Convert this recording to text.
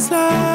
is love.